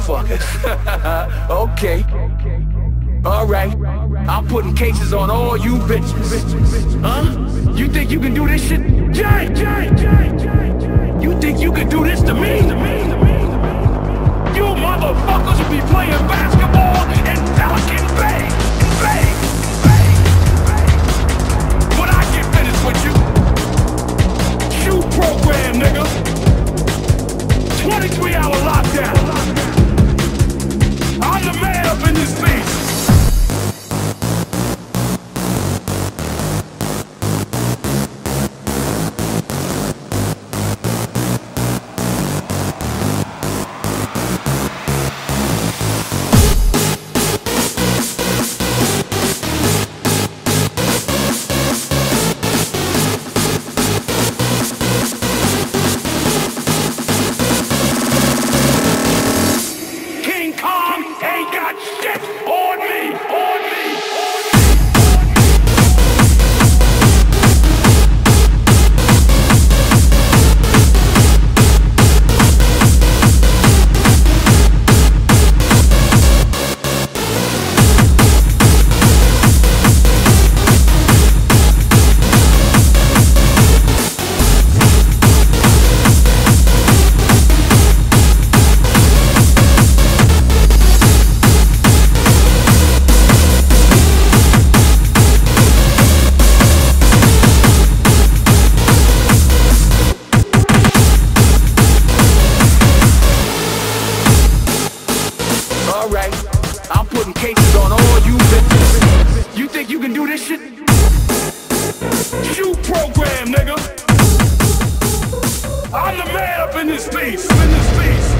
motherfuckers. okay. Alright. I'm putting cases on all you bitches. Huh? You think you can do this shit? Jay, Jay, Jay, Jay, You think you can do this to me? Ain't got shit nigga. I'm the man up in this piece. In this